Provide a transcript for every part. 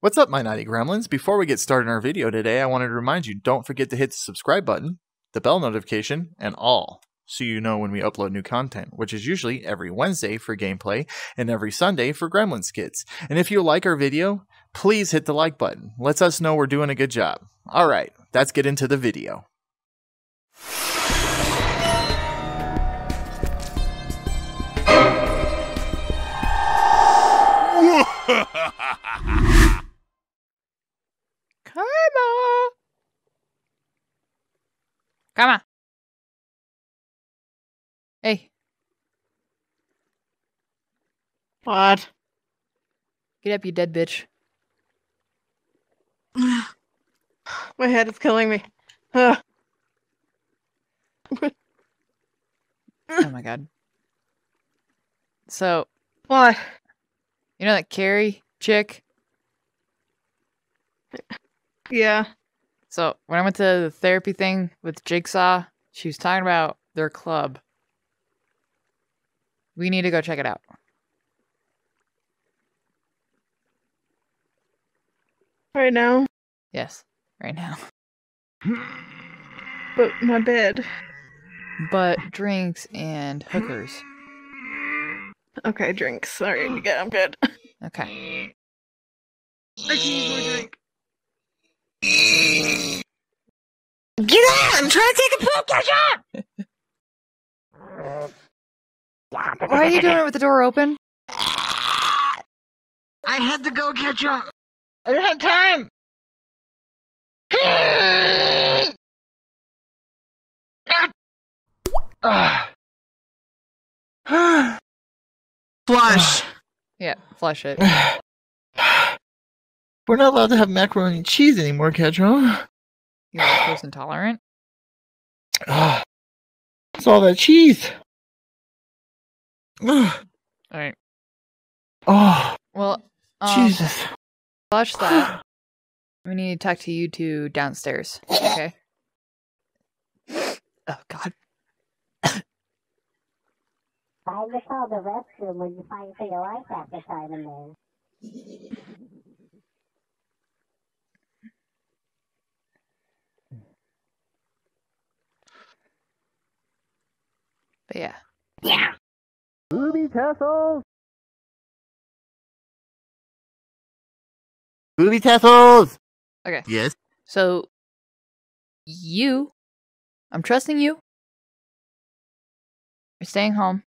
What's up, my naughty gremlins? Before we get started in our video today, I wanted to remind you don't forget to hit the subscribe button, the bell notification, and all so you know when we upload new content, which is usually every Wednesday for gameplay and every Sunday for Gremlin skits. And if you like our video, please hit the like button. Lets us know we're doing a good job. All right, let's get into the video. Karma. Hey, What? get up, you dead bitch. My head is killing me. Oh, oh my god. So, What? you know that Carrie chick? Yeah. So, when I went to the therapy thing with Jigsaw, she was talking about their club. We need to go check it out. Right now. Yes, right now. But my bed. But drinks and hookers. Okay, drinks. Sorry, you get I'm good. Okay. I can use more drink. Get out! I'm trying to take a poop catch up! Why are you doing it with the door open? I had to go catch up. I didn't have time. Flush! Yeah, flush it. We're not allowed to have macaroni and cheese anymore, Ketchum. You're lactose intolerant? It's all that cheese. Ugh. Alright. Oh, Well, um, Jesus. Watch that. We need to talk to you two downstairs. Okay. Oh god. I the call the restroom when you find for your life after time in there. Yeah. Yeah. Booby tassels! Booby tassels! Okay. Yes. So you I'm trusting you. You're staying home.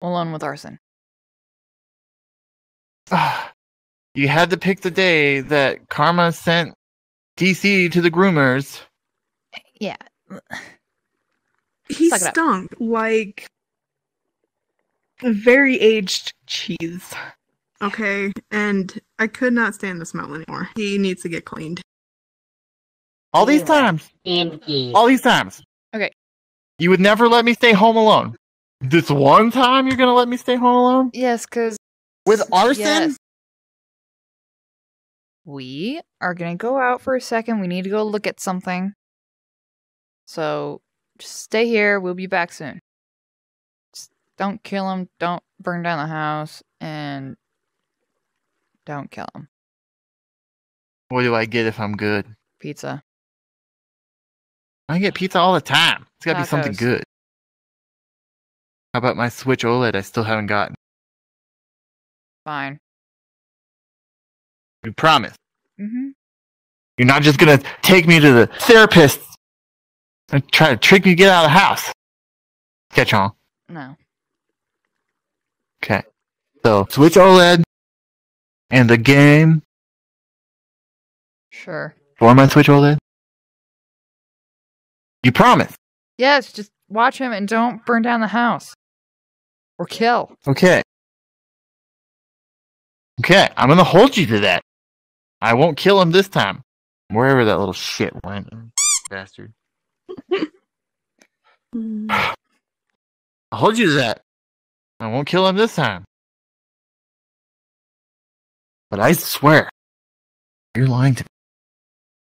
Alone with arson. Ah, you had to pick the day that Karma sent DC to the groomers. Yeah. He Suck stunk like a very aged cheese. Okay, and I could not stand the smell anymore. He needs to get cleaned. All these times. All these times. Okay. You would never let me stay home alone. This one time you're gonna let me stay home alone? Yes, cuz With arson? Yes. We are going to go out for a second. We need to go look at something. So just stay here. We'll be back soon. Just don't kill him. Don't burn down the house. And don't kill him. What do I get if I'm good? Pizza. I get pizza all the time. It's gotta be something good. How about my Switch OLED I still haven't gotten? Fine. You promise. Mm-hmm. You're not just gonna take me to the therapist and try to trick me to get out of the house. Catch on. No. Okay. So Switch OLED and the game Sure. for my Switch OLED. You promise. Yes, just watch him and don't burn down the house. Or kill. Okay. Okay, I'm gonna hold you to that. I won't kill him this time. Wherever that little shit went, bastard. Mm. I'll hold you to that. I won't kill him this time. But I swear, you're lying to me.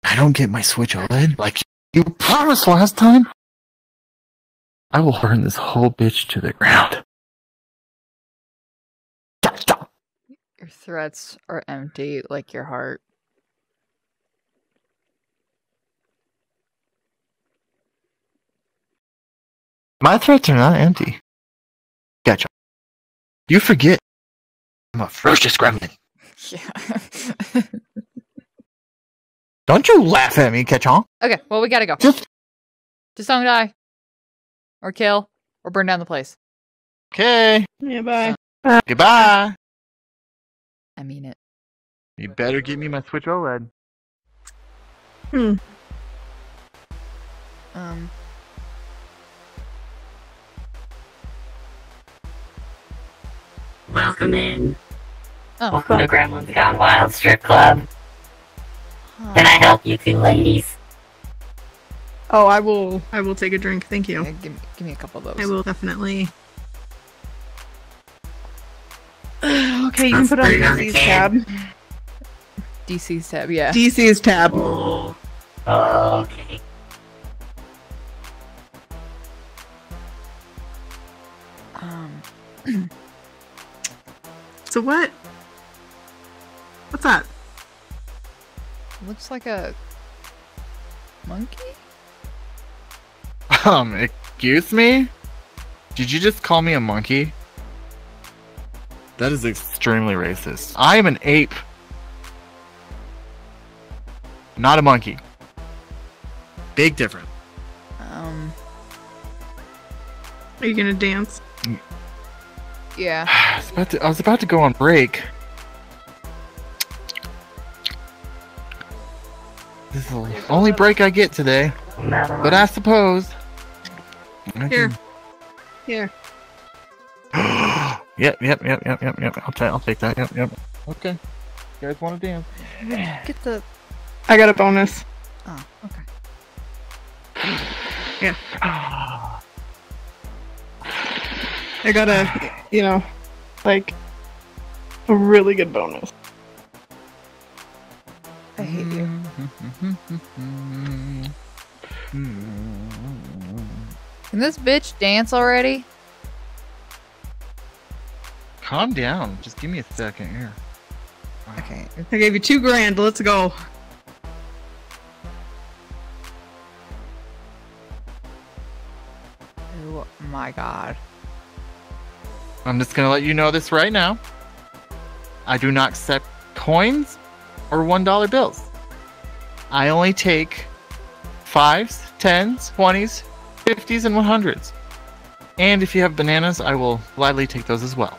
I don't get my Switch OLED like you promised last time. I will burn this whole bitch to the ground. Stop, stop. Threats are empty like your heart. My threats are not empty. Gotcha. You forget. I'm a ferocious gremlin. Yeah. Don't you laugh at me, Ketchon. okay, well we gotta go. Just Just don't die. Or kill. Or burn down the place. okay. Yeah, bye. Goodbye. I mean it. You better give me my Switch OLED. Hmm. Um Welcome in. Oh, Welcome to Gremlins Gone Wild Strip Club. Can I help you two ladies? Oh, I will. I will take a drink. Thank you. Okay, give me give me a couple of those. I will definitely. okay, you can put on put on DC's tab. DC's tab, yeah. DC's tab. Oh. Okay. Um So what? What's that? looks like a monkey? Um, excuse me? Did you just call me a monkey? That is extremely racist. I am an ape. Not a monkey. Big difference. Um Are you gonna dance? Yeah. I was about to, I was about to go on break. This is the only break I get today. But I suppose. I Here. can- Here. yep, yep, yep, yep, yep, yep. I'll, ta- I'll take that. Yep, yep. Okay. You guys want to dance? Get the I got a bonus. Oh, okay. Yeah. I got a, you know, like a really good bonus. I hate you. Can this bitch dance already? Calm down. Just give me a second here. Okay. I gave you two grand. Let's go. I'm just gonna let you know this right now. I do not accept coins or one dollar bills. I only take fives, tens, twenties, fifties, and one hundreds. And if you have bananas, I will gladly take those as well.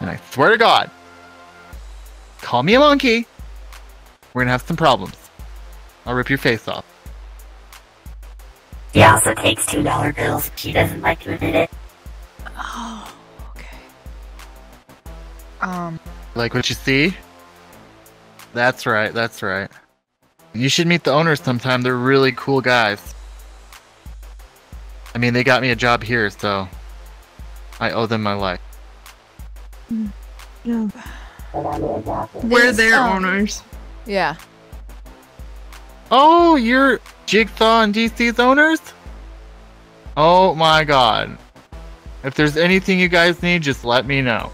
And I swear to God, call me a monkey. We're gonna have some problems. I'll rip your face off. She also takes two dollar bills. She doesn't like to admit it. Oh, okay. Um, Like what you see? That's right, that's right. You should meet the owners sometime. They're really cool guys. I mean, they got me a job here, so I owe them my life. Yeah. We're their um, owners. yeah. Oh, you're Jigsaw and DC's owners? Oh my god. If there's anything you guys need, just let me know.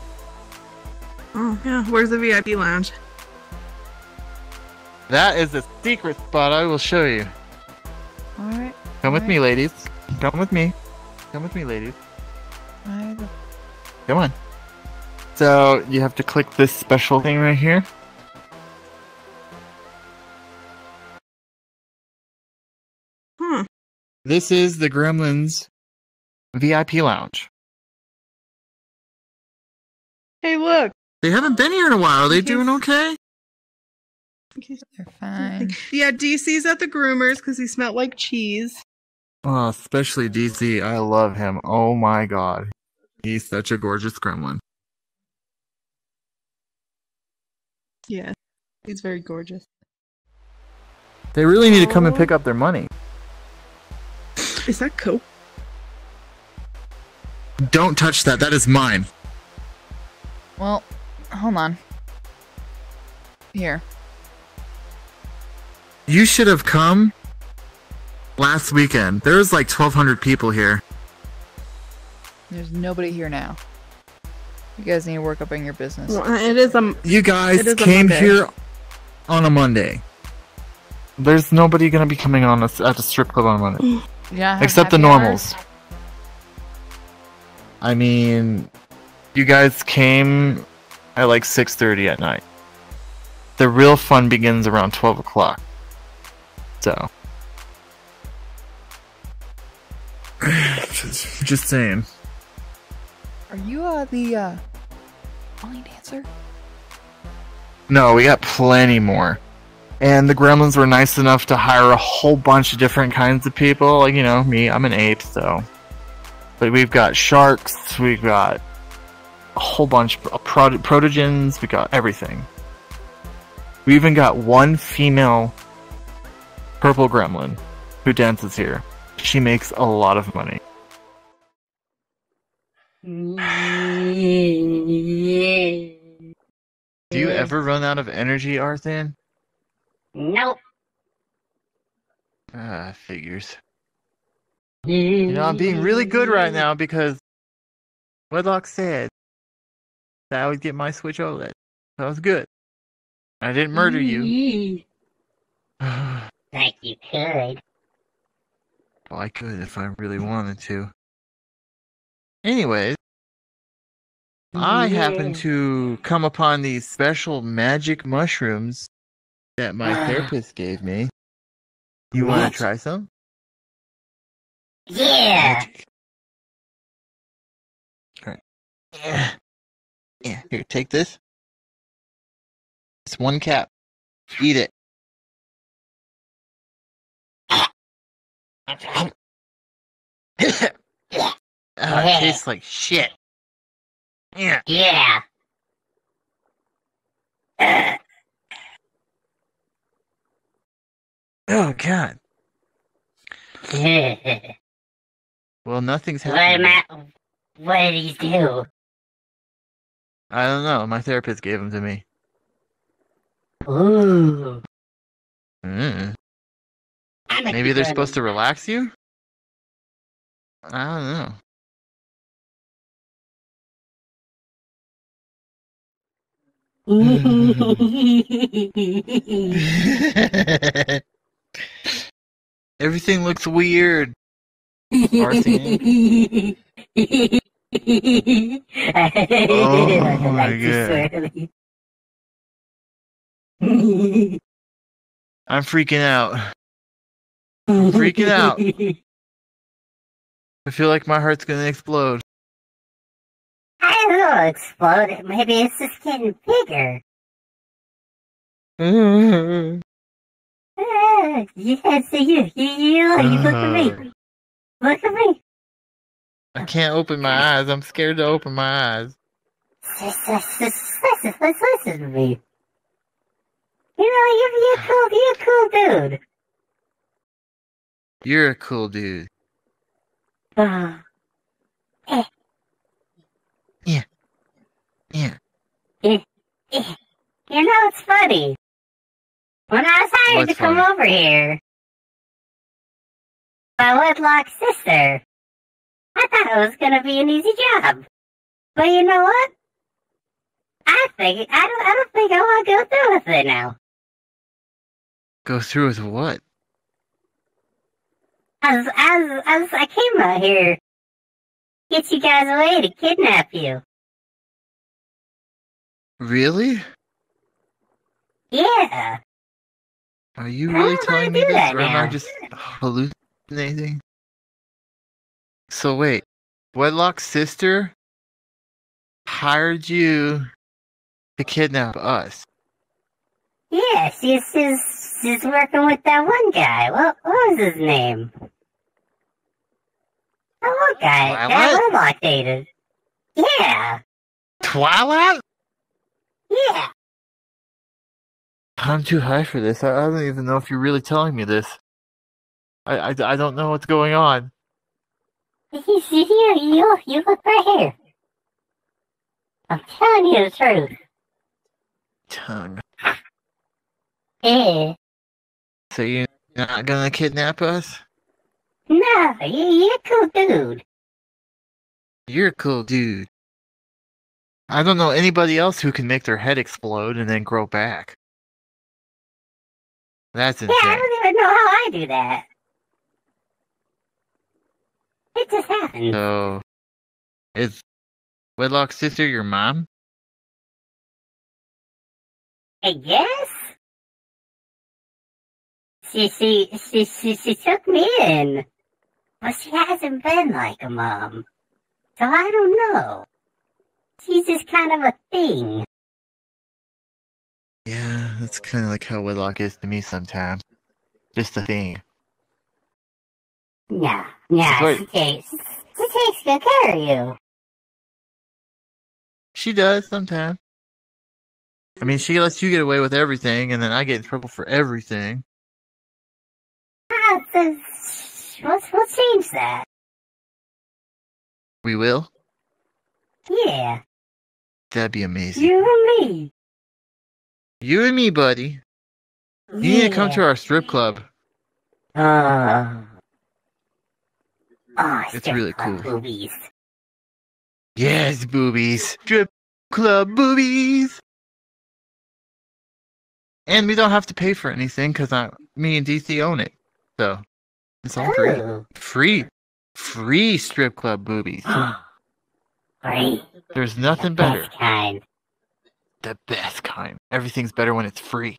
Oh yeah. Where's the VIP lounge? That is a secret spot I will show you. Alright. Come with Alright. me, ladies. Come with me. Come with me, ladies. Come on. So you have to click this special thing right here. This is the Gremlins VIP lounge. Hey, look. They haven't been here in a while. Are they doing okay? They're fine. Yeah, DC's at the groomers because he smelled like cheese. Oh, especially DC. I love him. Oh my god. He's such a gorgeous gremlin. Yeah, he's very gorgeous. They really need to come and oh. pick up their money. Is that cool? Don't touch that. That is mine. Well, hold on. Here. You should have come last weekend. There was like 1,200 people here. There's nobody here now. You guys need to work up on your business. Well, uh, it is a You guys It is came Monday. here on a Monday. There's nobody gonna be coming on us at the strip club on Monday, Yeah. except the normals. I mean, you guys came at like 6:30 at night. The real fun begins around 12 o'clock. So, just saying. Are you uh the uh line dancer? No, we got plenty more. And the gremlins were nice enough to hire a whole bunch of different kinds of people. Like, you know, me, I'm an ape, so. But we've got sharks, we've got a whole bunch of prot- protogens, we got everything. We even got one female purple gremlin who dances here. She makes a lot of money. Do you ever run out of energy, Arson? Nope. Ah, figures. You know, I'm being really good right now because Wedlock said that I would get my Switch OLED. That was good. I didn't murder you. well, Like you could. I could if I really wanted to. Anyways, I happened to come upon these special magic mushrooms that my therapist gave me. You want to try some? Yeah. Magic. Alright. Yeah. Yeah, here, take this. It's one cap. Eat it. Ah, it tastes like shit. Yeah. Yeah. Uh, Oh god. Well, nothing's am. I? What did he do? I don't know. My therapist gave them to me. Ooh. Mm. Maybe they're supposed to relax you. I don't know. Everything looks weird. Marcy. oh my God. I'm freaking out. I'm freaking out. I feel like my heart's gonna explode. I don't know, explode. Maybe it's just getting bigger. Mm-hmm. Ah, yes, you, you, you, you look at me. Look at me. I can't open my eyes. I'm scared to open my eyes. Just, just, just listen, listen to me. You know, you're, you're cool, you're a cool dude. You're a cool dude. Uh, Yeah. you know, it's funny. When I was hired What's to come funny? over here, my wedlock sister, I thought it was gonna be an easy job. But you know what? I think I don't. I don't think I want to go through with it now. Go through with what? As as as I came out here, get you guys away to kidnap you. Really? Yeah. Are you really telling me this, that or am I just hallucinating? So wait, Wedlock's sister hired you to kidnap us. Yeah, she's she's she's working with that one guy. What what was his name? That one guy. That Twilight? Wedlock dated. Yeah. Twilight? Yeah. I'm too high for this. I, I don't even know if you're really telling me this. I, I, I don't know what's going on. You, you, you, you look right here. I'm telling you the truth. Tongue. Yeah. So you're not gonna kidnap us? No, you, you're a cool dude. You're a cool dude. I don't know anybody else who can make their head explode and then grow back. That's Yeah, I don't even know how I do that. It just happens. So, is Wedlock's sister your mom? I guess. She, she, she, she, she took me in. But she hasn't been like a mom. So I don't know. She's just kind of a thing. Yeah, that's kind of like how Wedlock is to me sometimes. Just a thing. Yeah, yeah, Wait. she takes, she takes good care of you. She does sometimes. I mean, she lets you get away with everything, and then I get in trouble for everything. Ah, We'll, we'll change that. We will? Yeah, That'd be amazing. you and me. You and me, buddy. You need to come to our strip club. Uh, oh, It's really cool. Boobies. Yes, boobies. Strip club boobies. And we don't have to pay for anything because I, me and DC own it. So it's all free. Ooh. Free. Free strip club boobies. Great. There's nothing The better. The best kind. Everything's better when it's free.